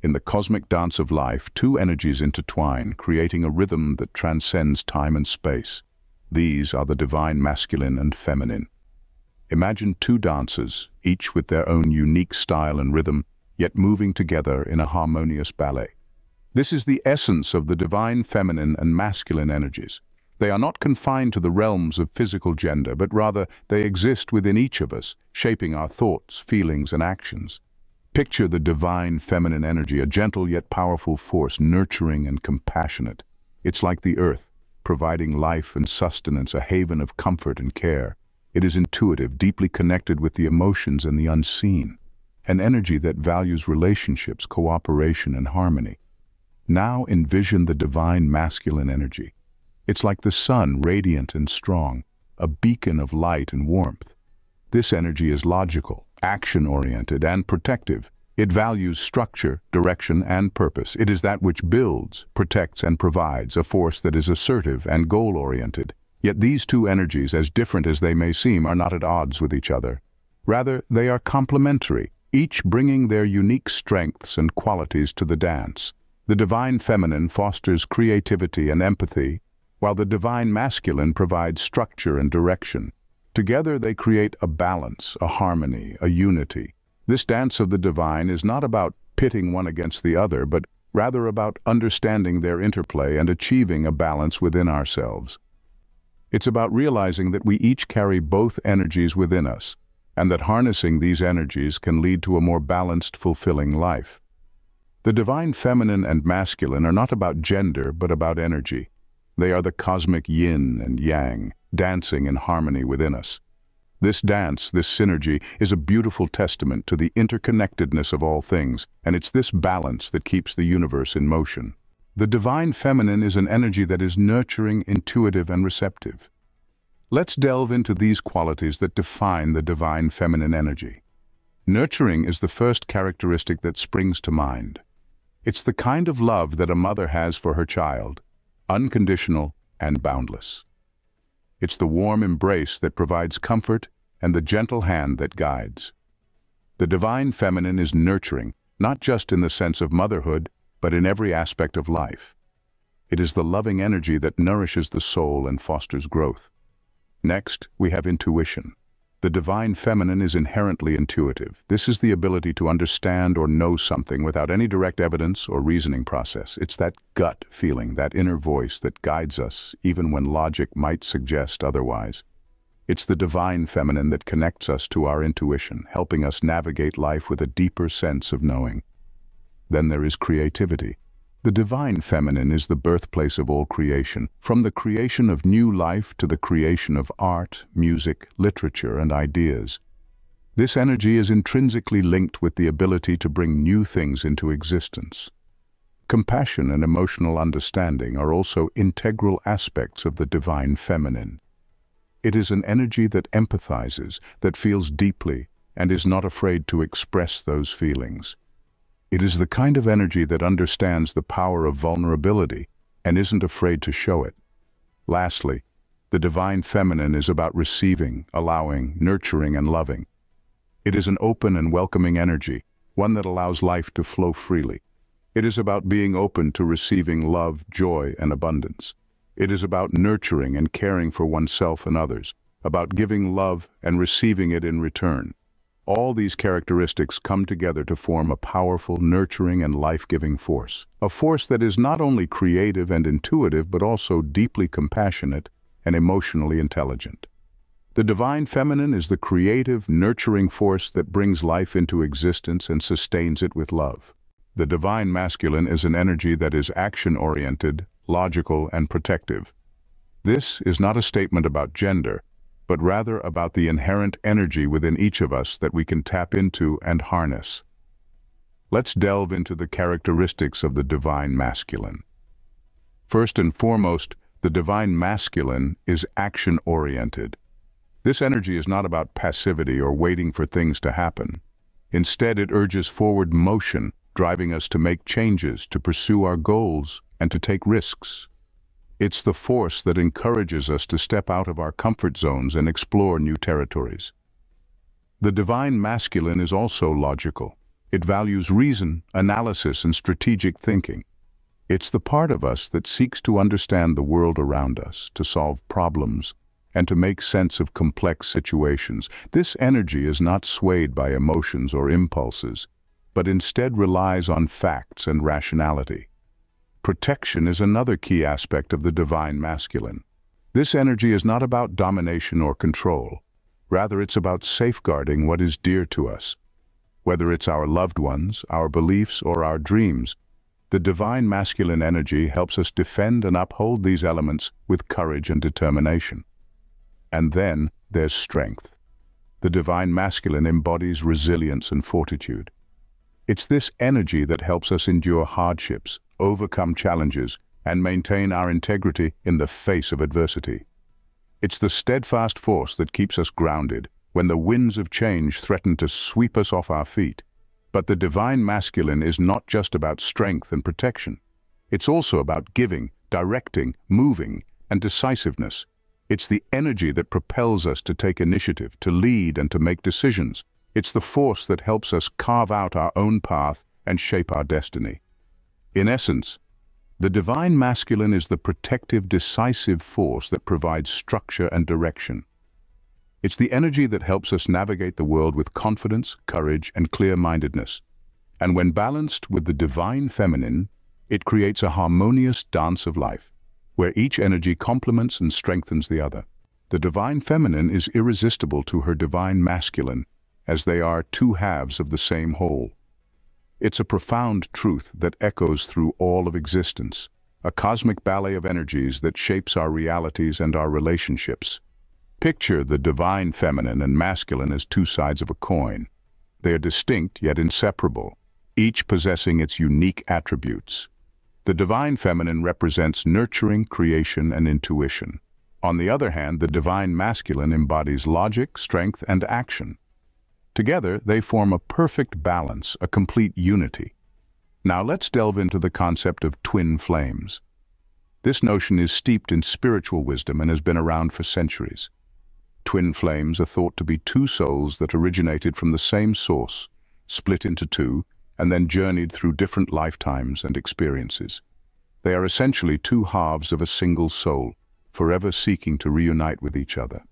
In the cosmic dance of life, two energies intertwine, creating a rhythm that transcends time and space. These are the divine masculine and feminine. Imagine two dancers, each with their own unique style and rhythm, yet moving together in a harmonious ballet. This is the essence of the divine feminine and masculine energies. They are not confined to the realms of physical gender, but rather they exist within each of us, shaping our thoughts, feelings, and actions. Picture the divine feminine energy, a gentle yet powerful force, nurturing and compassionate. It's like the earth, providing life and sustenance, a haven of comfort and care. It is intuitive, deeply connected with the emotions and the unseen, an energy that values relationships, cooperation, and harmony. Now envision the divine masculine energy. It's like the sun, radiant and strong, a beacon of light and warmth. This energy is logical, action-oriented, and protective. It values structure, direction, and purpose. It is that which builds, protects, and provides, a force that is assertive and goal-oriented. Yet these two energies, as different as they may seem, are not at odds with each other. Rather, they are complementary, each bringing their unique strengths and qualities to the dance. The divine feminine fosters creativity and empathy, while the divine masculine provides structure and direction. Together they create a balance, a harmony, a unity. This dance of the divine is not about pitting one against the other, but rather about understanding their interplay and achieving a balance within ourselves. It's about realizing that we each carry both energies within us, and that harnessing these energies can lead to a more balanced, fulfilling life. The divine feminine and masculine are not about gender, but about energy. They are the cosmic yin and yang, dancing in harmony within us. This dance, this synergy, is a beautiful testament to the interconnectedness of all things, and it's this balance that keeps the universe in motion. The divine feminine is an energy that is nurturing, intuitive, and receptive. Let's delve into these qualities that define the divine feminine energy. Nurturing is the first characteristic that springs to mind. It's the kind of love that a mother has for her child, unconditional and boundless. It's the warm embrace that provides comfort and the gentle hand that guides. The divine feminine is nurturing, not just in the sense of motherhood, but in every aspect of life. It is the loving energy that nourishes the soul and fosters growth. Next, we have intuition. The divine feminine is inherently intuitive. This is the ability to understand or know something without any direct evidence or reasoning process. It's that gut feeling, that inner voice that guides us even when logic might suggest otherwise. It's the divine feminine that connects us to our intuition, helping us navigate life with a deeper sense of knowing. Then there is creativity. The divine feminine is the birthplace of all creation, from the creation of new life to the creation of art, music, literature, and ideas. This energy is intrinsically linked with the ability to bring new things into existence. Compassion and emotional understanding are also integral aspects of the divine feminine. It is an energy that empathizes, that feels deeply, and is not afraid to express those feelings. It is the kind of energy that understands the power of vulnerability and isn't afraid to show it. Lastly, the divine feminine is about receiving, allowing, nurturing, and loving. It is an open and welcoming energy, one that allows life to flow freely. It is about being open to receiving love, joy, and abundance. It is about nurturing and caring for oneself and others, about giving love and receiving it in return. All these characteristics come together to form a powerful, nurturing, and life-giving force. A force that is not only creative and intuitive, but also deeply compassionate and emotionally intelligent. The divine feminine is the creative, nurturing force that brings life into existence and sustains it with love. The divine masculine is an energy that is action-oriented, logical, and protective. This is not a statement about gender, but rather about the inherent energy within each of us that we can tap into and harness. Let's delve into the characteristics of the divine masculine. First and foremost, the divine masculine is action-oriented. This energy is not about passivity or waiting for things to happen. Instead, it urges forward motion, driving us to make changes, to pursue our goals, and to take risks. It's the force that encourages us to step out of our comfort zones and explore new territories. The divine masculine is also logical. It values reason, analysis, and strategic thinking. It's the part of us that seeks to understand the world around us, to solve problems, and to make sense of complex situations. This energy is not swayed by emotions or impulses, but instead relies on facts and rationality. Protection is another key aspect of the divine masculine. This energy is not about domination or control. Rather, it's about safeguarding what is dear to us. Whether it's our loved ones, our beliefs, or our dreams, the divine masculine energy helps us defend and uphold these elements with courage and determination. And then there's strength. The divine masculine embodies resilience and fortitude. It's this energy that helps us endure hardships, overcome challenges, and maintain our integrity in the face of adversity. It's the steadfast force that keeps us grounded when the winds of change threaten to sweep us off our feet. But the divine masculine is not just about strength and protection. It's also about giving, directing, moving, and decisiveness. It's the energy that propels us to take initiative, to lead and to make decisions. It's the force that helps us carve out our own path and shape our destiny. In essence, the divine masculine is the protective, decisive force that provides structure and direction. It's the energy that helps us navigate the world with confidence, courage, and clear-mindedness. And when balanced with the divine feminine, it creates a harmonious dance of life where each energy complements and strengthens the other. The divine feminine is irresistible to her divine masculine, as they are two halves of the same whole. It's a profound truth that echoes through all of existence, a cosmic ballet of energies that shapes our realities and our relationships. Picture the divine feminine and masculine as two sides of a coin. They are distinct yet inseparable, each possessing its unique attributes. The divine feminine represents nurturing, creation, and intuition. On the other hand, the divine masculine embodies logic, strength, and action. Together, they form a perfect balance, a complete unity. Now let's delve into the concept of twin flames. This notion is steeped in spiritual wisdom and has been around for centuries. Twin flames are thought to be two souls that originated from the same source, split into two, and then journeyed through different lifetimes and experiences. They are essentially two halves of a single soul, forever seeking to reunite with each other.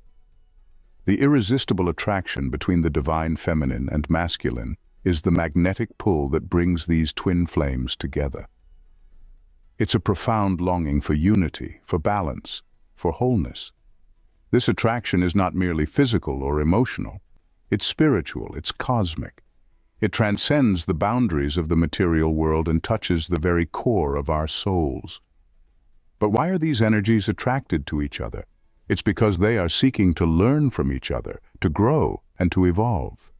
The irresistible attraction between the divine feminine and masculine is the magnetic pull that brings these twin flames together. It's a profound longing for unity, for balance, for wholeness. This attraction is not merely physical or emotional. It's spiritual, it's cosmic. It transcends the boundaries of the material world and touches the very core of our souls. But why are these energies attracted to each other? It's because they are seeking to learn from each other, to grow and to evolve.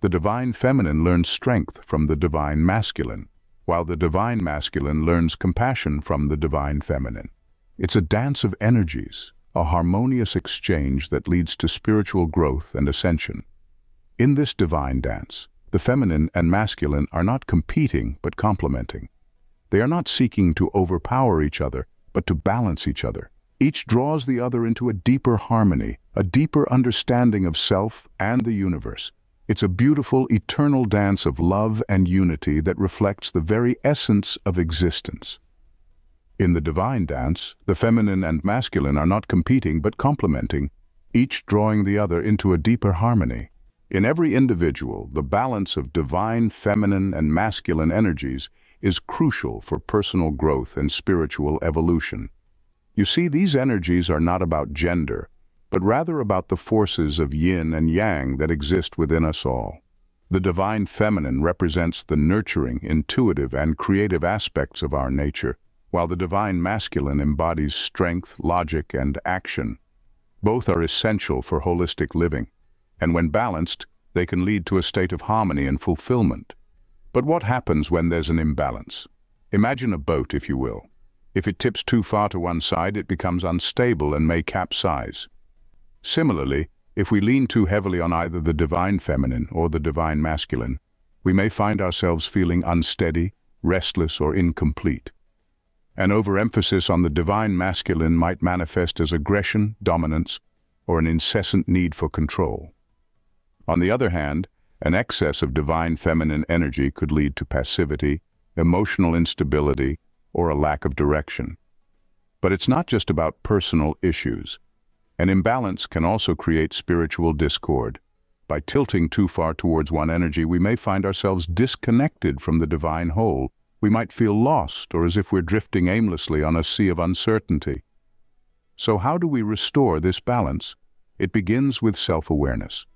The divine feminine learns strength from the divine masculine, while the divine masculine learns compassion from the divine feminine. It's a dance of energies, a harmonious exchange that leads to spiritual growth and ascension. In this divine dance, the feminine and masculine are not competing but complementing. They are not seeking to overpower each other, but to balance each other. Each draws the other into a deeper harmony, a deeper understanding of self and the universe. It's a beautiful, eternal dance of love and unity that reflects the very essence of existence. In the divine dance, the feminine and masculine are not competing but complementing, each drawing the other into a deeper harmony. In every individual, the balance of divine, feminine, and masculine energies is crucial for personal growth and spiritual evolution. You see, these energies are not about gender, but rather about the forces of yin and yang that exist within us all. The divine feminine represents the nurturing, intuitive, and creative aspects of our nature, while the divine masculine embodies strength, logic, and action. Both are essential for holistic living and when balanced, they can lead to a state of harmony and fulfillment. But what happens when there's an imbalance? Imagine a boat, if you will. If it tips too far to one side, it becomes unstable and may capsize. Similarly, if we lean too heavily on either the divine feminine or the divine masculine, we may find ourselves feeling unsteady, restless, or incomplete. An overemphasis on the divine masculine might manifest as aggression, dominance, or an incessant need for control. On the other hand, An excess of divine feminine energy could lead to passivity, emotional instability, or a lack of direction. But it's not just about personal issues. An imbalance can also create spiritual discord. By tilting too far towards one energy, we may find ourselves disconnected from the divine whole. We might feel lost or as if we're drifting aimlessly on a sea of uncertainty. So how do we restore this balance? It begins with self-awareness.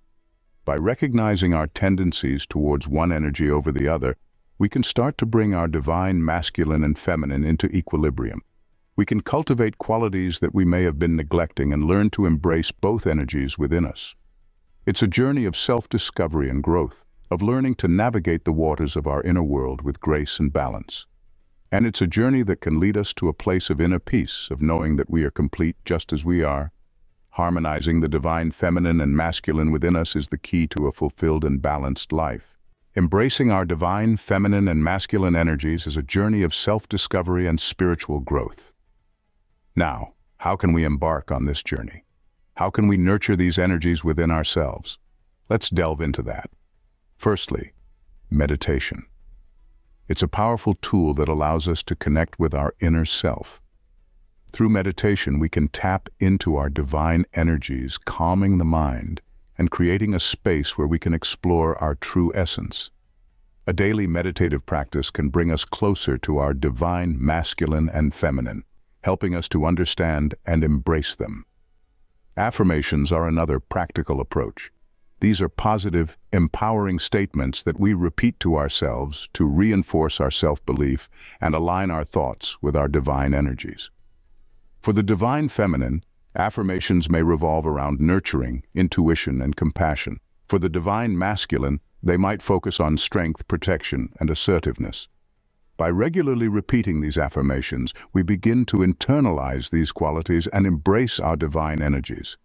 By recognizing our tendencies towards one energy over the other, we can start to bring our divine masculine and feminine into equilibrium. We can cultivate qualities that we may have been neglecting and learn to embrace both energies within us. It's a journey of self-discovery and growth, of learning to navigate the waters of our inner world with grace and balance. And it's a journey that can lead us to a place of inner peace, of knowing that we are complete just as we are. Harmonizing the divine feminine and masculine within us is the key to a fulfilled and balanced life. Embracing our divine feminine and masculine energies is a journey of self-discovery and spiritual growth. Now, how can we embark on this journey? How can we nurture these energies within ourselves? Let's delve into that. Firstly, meditation. It's a powerful tool that allows us to connect with our inner self. Through meditation, we can tap into our divine energies, calming the mind and creating a space where we can explore our true essence. A daily meditative practice can bring us closer to our divine masculine and feminine, helping us to understand and embrace them. Affirmations are another practical approach. These are positive, empowering statements that we repeat to ourselves to reinforce our self-belief and align our thoughts with our divine energies. For the divine feminine, affirmations may revolve around nurturing, intuition, and compassion. For the divine masculine, they might focus on strength, protection, and assertiveness. By regularly repeating these affirmations, we begin to internalize these qualities and embrace our divine energies.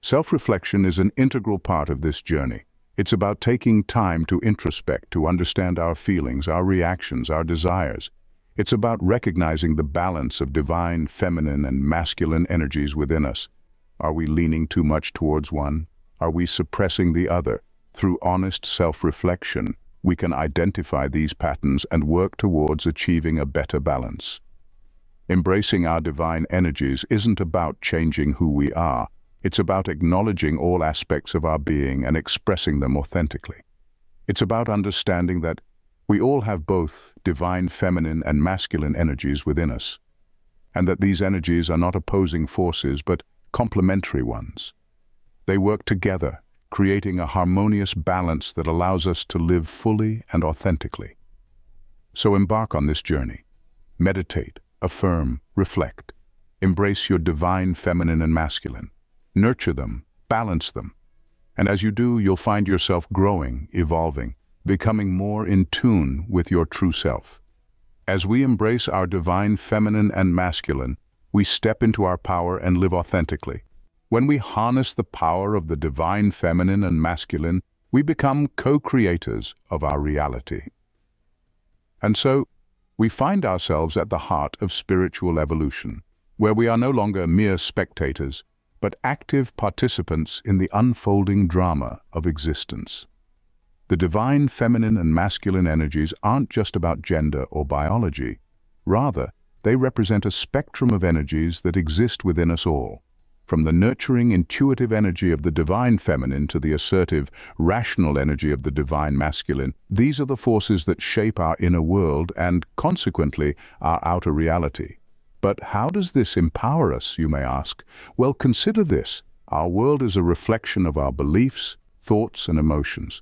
Self-reflection is an integral part of this journey. It's about taking time to introspect, to understand our feelings, our reactions, our desires. It's about recognizing the balance of divine, feminine, and masculine energies within us. Are we leaning too much towards one? Are we suppressing the other? Through honest self-reflection, we can identify these patterns and work towards achieving a better balance. Embracing our divine energies isn't about changing who we are. It's about acknowledging all aspects of our being and expressing them authentically. It's about understanding that we all have both divine feminine and masculine energies within us, and that these energies are not opposing forces but complementary ones. They work together creating a harmonious balance that allows us to live fully and authentically. So embark on this journey. Meditate, affirm, reflect. Embrace your divine feminine and masculine. Nurture them, balance them. And as you do, you'll find yourself growing, evolving, becoming more in tune with your true self. As we embrace our divine feminine and masculine, we step into our power and live authentically, when we harness the power of the divine feminine and masculine, we become co-creators of our reality. And so, we find ourselves at the heart of spiritual evolution, where we are no longer mere spectators, but active participants in the unfolding drama of existence. The divine feminine and masculine energies aren't just about gender or biology. Rather, they represent a spectrum of energies that exist within us all. From the nurturing, intuitive energy of the divine feminine to the assertive, rational energy of the divine masculine, these are the forces that shape our inner world and, consequently, our outer reality. But how does this empower us, you may ask? Well, consider this. Our world is a reflection of our beliefs, thoughts and emotions.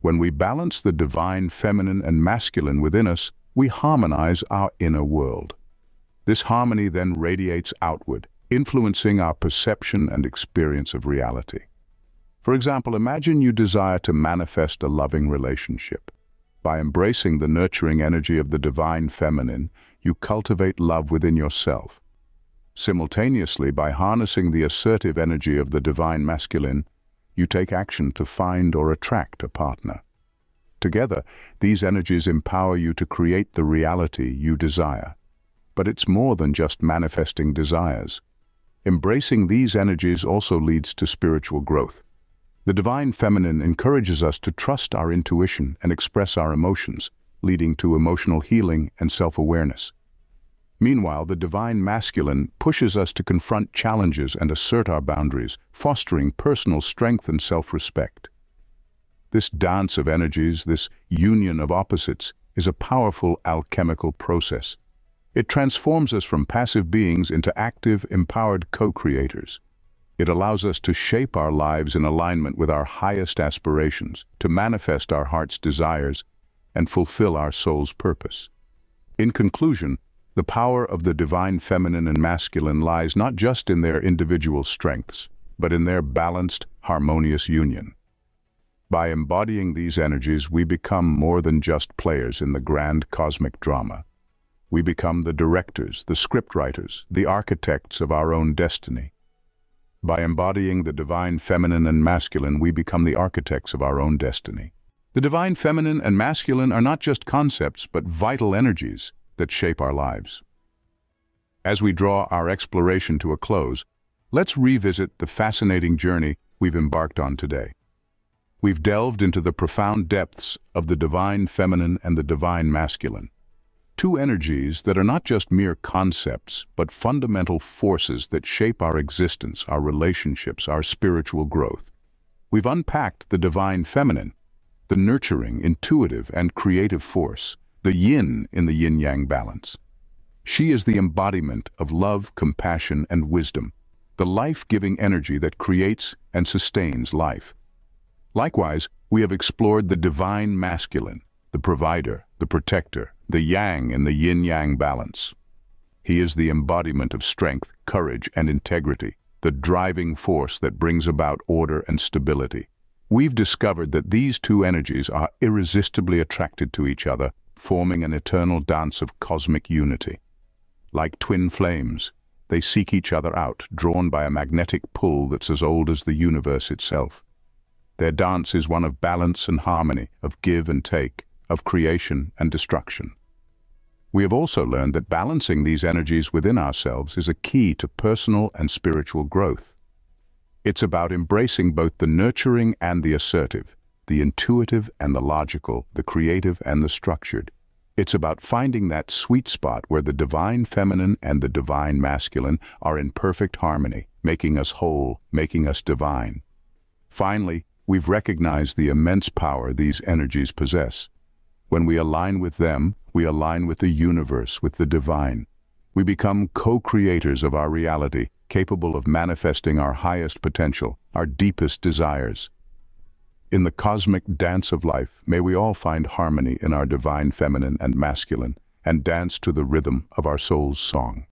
When we balance the divine feminine and masculine within us, we harmonize our inner world. This harmony then radiates outward, influencing our perception and experience of reality. For example, imagine you desire to manifest a loving relationship. By embracing the nurturing energy of the divine feminine, you cultivate love within yourself. Simultaneously, by harnessing the assertive energy of the divine masculine, you take action to find or attract a partner. Together, these energies empower you to create the reality you desire. But it's more than just manifesting desires. Embracing these energies also leads to spiritual growth. The divine feminine encourages us to trust our intuition and express our emotions, leading to emotional healing and self-awareness. Meanwhile, the divine masculine pushes us to confront challenges and assert our boundaries, fostering personal strength and self-respect. This dance of energies, this union of opposites, is a powerful alchemical process. It transforms us from passive beings into active, empowered co-creators. It allows us to shape our lives in alignment with our highest aspirations, to manifest our heart's desires, and fulfill our soul's purpose. In conclusion, the power of the divine feminine and masculine lies not just in their individual strengths, but in their balanced, harmonious union. By embodying these energies, we become more than just players in the grand cosmic drama. We become the directors, the scriptwriters, the architects of our own destiny. By embodying the divine feminine and masculine, we become the architects of our own destiny. The divine feminine and masculine are not just concepts, but vital energies, that shape our lives. As we draw our exploration to a close, let's revisit the fascinating journey we've embarked on today. We've delved into the profound depths of the divine feminine and the divine masculine, two energies that are not just mere concepts, but fundamental forces that shape our existence, our relationships, our spiritual growth. We've unpacked the divine feminine, the nurturing, intuitive, and creative force, the yin in the yin-yang balance. She is the embodiment of love, compassion, and wisdom, the life-giving energy that creates and sustains life. Likewise, we have explored the divine masculine, the provider, the protector, the yang in the yin-yang balance. He is the embodiment of strength, courage, and integrity, the driving force that brings about order and stability. We've discovered that these two energies are irresistibly attracted to each other forming an eternal dance of cosmic unity. Like twin flames, they seek each other out, drawn by a magnetic pull that's as old as the universe itself. Their dance is one of balance and harmony, of give and take, of creation and destruction. We have also learned that balancing these energies within ourselves is a key to personal and spiritual growth. It's about embracing both the nurturing and the assertive, the intuitive and the logical, the creative and the structured. It's about finding that sweet spot where the divine feminine and the divine masculine are in perfect harmony, making us whole, making us divine. Finally, we've recognized the immense power these energies possess. When we align with them, we align with the universe, with the divine. We become co-creators of our reality, capable of manifesting our highest potential, our deepest desires. In the cosmic dance of life, may we all find harmony in our divine feminine and masculine, and dance to the rhythm of our soul's song.